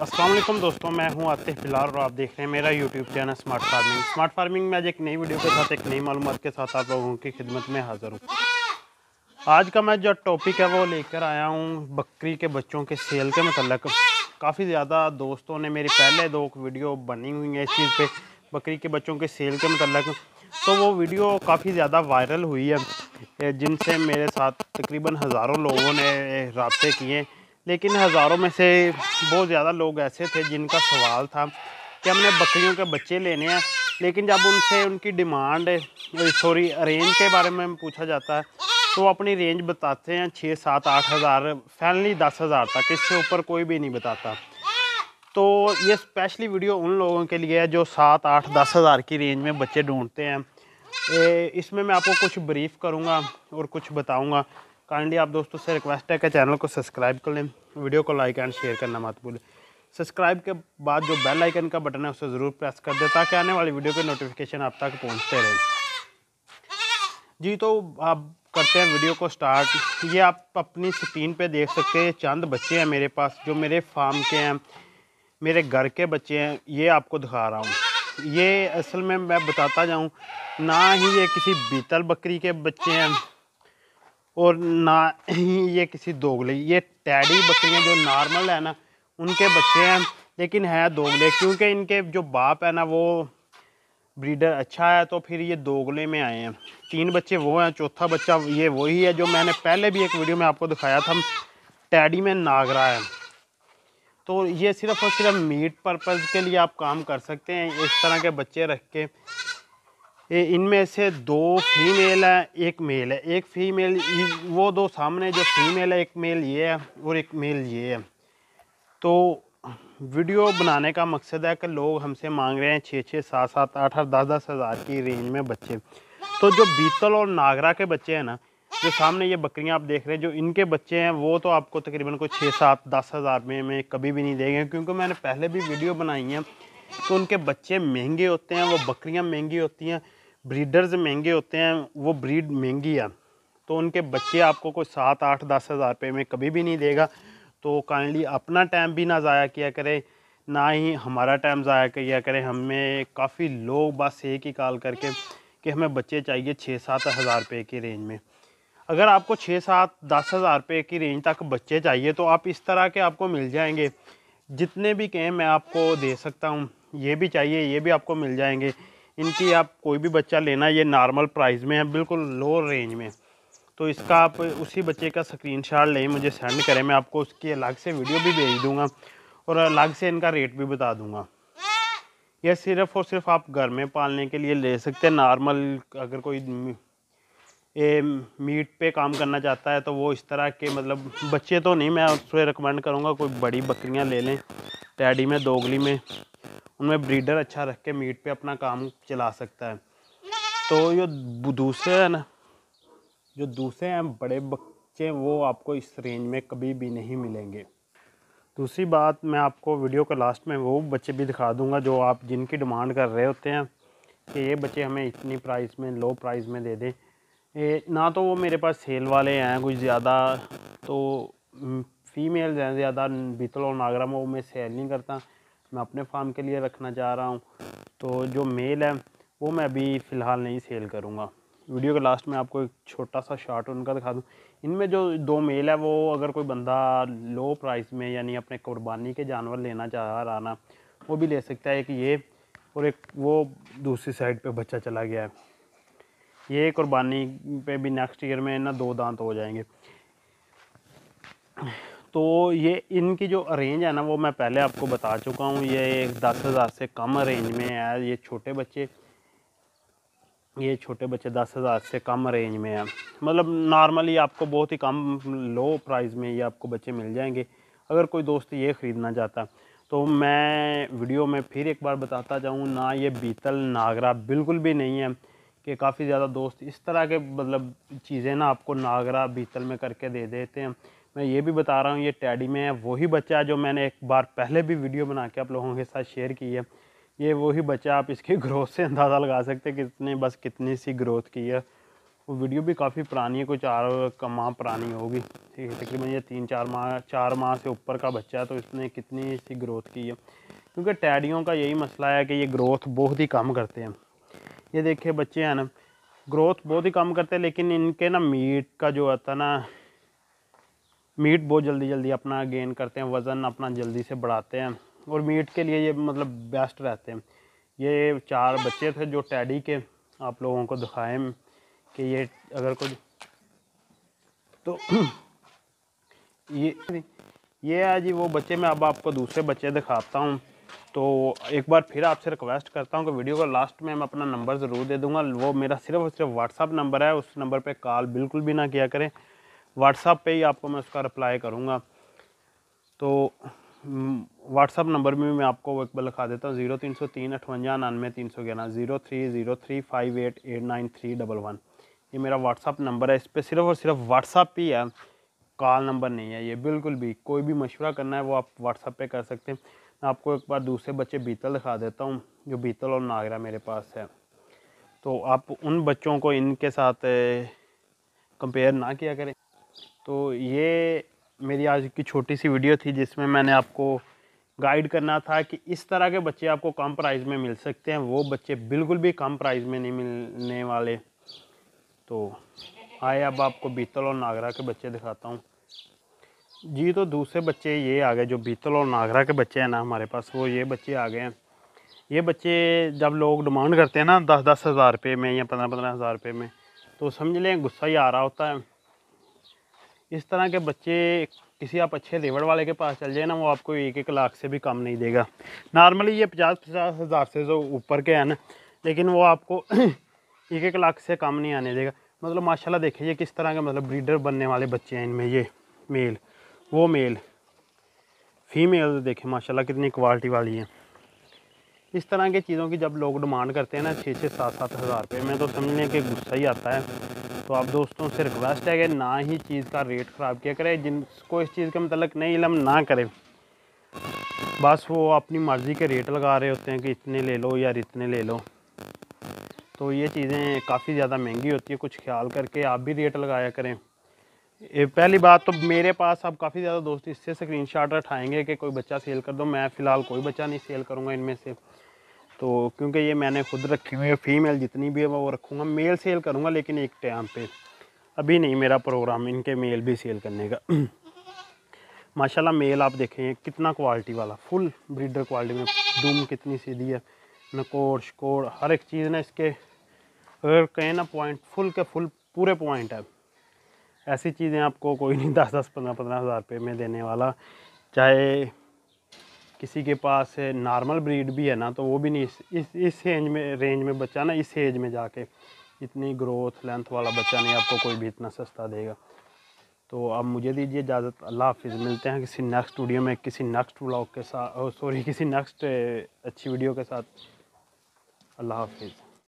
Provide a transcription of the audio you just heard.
वालेकुम दोस्तों, मैं हूँ आतिफ फ़िलहाल और आप देख रहे हैं मेरा YouTube channel smart farming smart farming में आज एक नई वीडियो के साथ, एक नई मालूम के साथ आप लोगों की खिदमत में हाज़िर हूँ। आज का मैं जो टॉपिक है, वो लेकर आया हूँ बकरी के बच्चों के सेल के मतलब। काफ़ी ज़्यादा दोस्तों ने मेरी पहले दो वीडियो बनी हुई हैं इस चीज़ पर बकरी के बच्चों के सेल के मतलब। तो वो वीडियो काफ़ी ज़्यादा वायरल हुई है, जिनसे मेरे साथ तकरीबन हज़ारों लोगों ने रबते किए। लेकिन हज़ारों में से बहुत ज़्यादा लोग ऐसे थे जिनका सवाल था कि हमने बकरियों के बच्चे लेने हैं। लेकिन जब उनसे उनकी डिमांड सॉरी रेंज के बारे में पूछा जाता है तो अपनी रेंज बताते हैं छः, सात, आठ हज़ार फैनली दस हज़ार तक। इससे ऊपर कोई भी नहीं बताता। तो ये स्पेशली वीडियो उन लोगों के लिए है जो सात, आठ, दस हज़ार की रेंज में बच्चे ढूंढते हैं। इसमें मैं आपको कुछ ब्रीफ करूँगा और कुछ बताऊँगा। काइंडली आप दोस्तों से रिक्वेस्ट है कि चैनल को सब्सक्राइब कर लें। वीडियो को लाइक एंड शेयर करना मत भूलें। सब्सक्राइब के बाद जो बेल आइकन का बटन है, उसे ज़रूर प्रेस कर दें ताकि आने वाली वीडियो के नोटिफिकेशन आप तक पहुँचते रहें। जी तो आप करते हैं वीडियो को स्टार्ट ये आप अपनी स्क्रीन पे देख सकते हैं चंद बच्चे हैं मेरे पास, जो मेरे फार्म के हैं, मेरे घर के बच्चे हैं, ये आपको दिखा रहा हूँ। ये असल में मैं बताता जाऊँ, ना ही ये किसी बीतल बकरी के बच्चे हैं और ना ही ये किसी दोगले, ये टैडी बकरियाँ जो नॉर्मल है ना, उनके बच्चे हैं, लेकिन है दोगले, क्योंकि इनके जो बाप है ना, वो ब्रीडर अच्छा है तो फिर ये दोगले में आए हैं। तीन बच्चे वो हैं, चौथा बच्चा ये वही है, जो मैंने पहले भी एक वीडियो में आपको दिखाया था, टैडी में नागरा है। तो ये सिर्फ़ और सिर्फ़ मीट पर्पज़ के लिए आप काम कर सकते हैं, इस तरह के बच्चे रख के। इनमें से दो फीमेल है, एक मेल है। एक फीमेल वो दो सामने जो फीमेल है, एक मेल ये है और एक मेल ये है। तो वीडियो बनाने का मकसद है कि लोग हमसे मांग रहे हैं छः छः, सात सात, आठ आठ, दस दस हज़ार की रेंज में बच्चे। तो जो बीतल और नागरा के बच्चे हैं ना, जो सामने ये बकरियाँ आप देख रहे हैं, जो इनके बच्चे हैं, वो तो आपको तकरीबन कोई छः, सात, दस हज़ार में में कभी भी नहीं देंगे, क्योंकि मैंने पहले भी वीडियो बनाई हैं। तो उनके बच्चे महँगे होते हैं, वो बकरियाँ महँगी होती हैं ब्रीडर्स महँगे होते हैं, वो ब्रीड महँगी है। तो उनके बच्चे आपको कोई सात, आठ, दस हज़ार रुपये में कभी भी नहीं देगा। तो काइंडली अपना टाइम भी ना ज़ाया किया करें, ना ही हमारा टाइम ज़ाया किया करें। हमें काफ़ी लोग बस एक ही कॉल करके कि हमें बच्चे चाहिए छः सात हज़ार रुपये की रेंज में। अगर आपको छः सात, दस हज़ार रुपये की रेंज तक बच्चे चाहिए तो आप इस तरह के आपको मिल जाएँगे। जितने भी कहें, मैं आपको दे सकता हूँ। ये भी चाहिए, ये भी आपको मिल जाएँगे। इनकी आप कोई भी बच्चा लेना ये नॉर्मल प्राइस में है बिल्कुल लो रेंज में। तो इसका आप उसी बच्चे का स्क्रीन शॉट लें मुझे सेंड करें मैं आपको उसकी अलग से वीडियो भी भेज दूँगा और अलग से इनका रेट भी बता दूँगा। यह सिर्फ़ और सिर्फ़ आप घर में पालने के लिए ले सकते हैं। नॉर्मल अगर कोई ए, मीट पे काम करना चाहता है तो वो इस तरह के मतलब बच्चे तो नहीं मैं उससे रिकमेंड करूँगा कोई बड़ी बकरियाँ ले लें टैडी में दोगली में। उनमें ब्रीडर अच्छा रख के मीट पे अपना काम चला सकता है। तो जो दूसरे हैं ना, जो दूसरे हैं, बड़े बच्चे, वो आपको इस रेंज में कभी भी नहीं मिलेंगे। दूसरी बात मैं आपको वीडियो के लास्ट में वो बच्चे भी दिखा दूँगा, जो आप जिनकी डिमांड कर रहे होते हैं, कि ये बच्चे हमें इतनी प्राइस में लो प्राइस में दे दें। ये ना तो वो मेरे पास सेल वाले हैं कुछ ज़्यादा तो फीमेल हैं ज़्यादा, बीतल और नागरा में वो मैं सेल नहीं करता। मैं अपने फार्म के लिए रखना चाह रहा हूँ। तो जो मेल है, वो मैं अभी फ़िलहाल नहीं सेल करूँगा। वीडियो के लास्ट में आपको एक छोटा सा शॉट उनका दिखा दूँ। इनमें जो दो मेल है, वो अगर कोई बंदा लो प्राइस में, यानी अपने कुर्बानी के जानवर लेना चाह रहा ना, वो भी ले सकता है एक ये और एक वो दूसरी साइड पे बच्चा चला गया है। ये कुर्बानी पे भी नेक्स्ट ईयर में ना दो दांत हो जाएँगे। तो ये इनकी जो रेंज है ना, वो मैं पहले आपको बता चुका हूँ। ये एक दस हज़ार से कम रेंज में है। ये छोटे बच्चे, ये छोटे बच्चे दस हज़ार से कम रेंज में है। मतलब नॉर्मली आपको बहुत ही कम लो प्राइस में ये आपको बच्चे मिल जाएँगे, अगर कोई दोस्त ये ख़रीदना चाहता तो मैं वीडियो में फिर एक बार बताता जाऊँ, ना ये बीतल नागरा बिल्कुल भी नहीं है कि काफ़ी ज़्यादा दोस्त इस तरह के मतलब चीज़ें ना आपको नागरा, बीतल में करके दे देते हैं। मैं ये भी बता रहा हूँ, ये टैडी में है। वही बच्चा जो मैंने एक बार पहले भी वीडियो बना के आप लोगों के साथ शेयर की है। ये वही बच्चा आप इसकी ग्रोथ से अंदाज़ा लगा सकते हैं कितने बस कितनी सी ग्रोथ की है। वो वीडियो भी काफ़ी पुरानी है कोई चार माह पुरानी होगी। ठीक है, तकरीबन ये तीन चार माह चार माह से ऊपर का बच्चा है तो इसने कितनी सी ग्रोथ की है। क्योंकि टैडियों का यही मसला है कि ये ग्रोथ बहुत ही कम करते हैं। ये देखिए बच्चे हैं ना ग्रोथ बहुत ही कम करते हैं, लेकिन इनके ना मीट का जो आता है ना मीट बहुत जल्दी जल्दी अपना गेन करते हैं, वज़न अपना जल्दी से बढ़ाते हैं और मीट के लिए ये मतलब बेस्ट रहते हैं। ये चार बच्चे थे जो टैडी के, आप लोगों को दिखाए कि ये अगर कुछ तो ये ये है जी वो बच्चे, मैं अब आपको दूसरे बच्चे दिखाता हूँ। तो एक बार फिर आपसे रिक्वेस्ट करता हूँ कि वीडियो का लास्ट में मैं अपना नंबर ज़रूर दे दूँगा। वो मेरा सिर्फ़ और सिर्फ़ व्हाट्सअप नंबर है, उस नंबर पे कॉल बिल्कुल भी ना किया करें। व्हाट्सअप पे ही आपको मैं उसका रिप्लाई करूँगा। तो व्हाट्सअप नंबर में मैं आपको एक बार लिखा देता हूँ ज़ीरो तीन सौ तीन अठवंजा नानवे तीन सौ ग्यारह zero three zero three five eight eight nine three double one ये मेरा व्हाट्सअप नंबर है, इस पर सिर्फ़ और सिर्फ़ व्हाट्सअप ही है कॉल नंबर नहीं है ये, बिल्कुल भी, कोई भी मशवरा करना है वो आप व्हाट्सअप पे कर सकते हैं। मैं आपको एक बार दूसरे बच्चे बीतल दिखा देता हूँ, जो बीतल और नागरा मेरे पास है। तो आप उन बच्चों को इनके साथ कंपेयर ना किया करें। तो ये मेरी आज की छोटी सी वीडियो थी जिसमें मैंने आपको गाइड करना था कि इस तरह के बच्चे आपको कम प्राइस में मिल सकते हैं। वो बच्चे बिल्कुल भी कम प्राइस में नहीं मिलने वाले। तो आए अब आपको बीतल और नागरा के बच्चे दिखाता हूँ। जी तो दूसरे बच्चे ये आ गए, जो बीतल और नागरा के बच्चे हैं ना हमारे पास, वो ये बच्चे आ गए हैं। ये बच्चे जब लोग डिमांड करते हैं ना दस दस हज़ार रुपये में या पंद्रह पंद्रह हज़ार रुपये में तो समझ लें गुस्सा ही आ रहा होता है। इस तरह के बच्चे किसी आप अच्छे रेवड़ वाले के पास चल जाए ना, वो आपको एक एक लाख से भी कम नहीं देगा। नॉर्मली ये पचास पचास हज़ार से जो ऊपर के हैं ना, लेकिन वो आपको एक एक लाख से कम नहीं आने देगा। मतलब माशाल्लाह देखिए ये किस तरह के मतलब ब्रीडर बनने वाले बच्चे हैं इनमें ये मेल, वो मेल, फीमेल देखें माशाल्लाह कितनी क्वालिटी वाली है। इस तरह की चीज़ों की जब लोग डिमांड करते हैं ना, छः छः सात सात हज़ार रुपये में तो समझ लें कि गुस्सा ही आता है। तो आप दोस्तों से रिक्वेस्ट है कि ना ही चीज़ का रेट ख़राब किया करें, जिनको इस चीज़ के मतलब नहीं इलम ना करें। बस वो अपनी मर्ज़ी के रेट लगा रहे होते हैं कि इतने ले लो या इतने ले लो। तो ये चीज़ें काफ़ी ज़्यादा महँगी होती है, कुछ ख्याल करके आप भी रेट लगाया करें। पहली बात तो मेरे पास अब काफ़ी ज़्यादा दोस्त इससे स्क्रीन शॉट उठाएँगे कि कोई बच्चा सेल कर दो। मैं फ़िलहाल कोई बच्चा नहीं सेल करूँगा इनमें से। तो क्योंकि ये मैंने खुद रखी हुई है फीमेल जितनी भी है मैं वो रखूँगा। मेल सेल करूँगा, लेकिन एक टाइम पे। अभी नहीं मेरा प्रोग्राम इनके मेल भी सेल करने का। माशाल्लाह मेल आप देखें कितना क्वालिटी वाला फुल ब्रीडर क्वालिटी में। दुम कितनी सीधी है। नकोड़ शकोड़ हर एक चीज़ ना इसके, अगर कहें ना पॉइंट फुल के फुल पूरे पॉइंट है। ऐसी चीज़ें आपको कोई नहीं, दस दस, पंद्रह पंद्रह हज़ार रुपये में देने वाला। चाहे किसी के पास नॉर्मल ब्रीड भी है ना तो वो भी नहीं इस इस, रेंज में रेंज में बच्चा ना इस एज में जाके इतनी ग्रोथ लेंथ वाला बच्चा नहीं आपको कोई भी इतना सस्ता देगा। तो आप मुझे दीजिए इजाज़त अल्लाह हाफिज़ मिलते हैं किसी नेक्स्ट वीडियो में किसी नेक्स्ट व्लॉग के साथ सॉरी किसी नेक्स्ट अच्छी वीडियो के साथ। अल्लाह हाफिज़।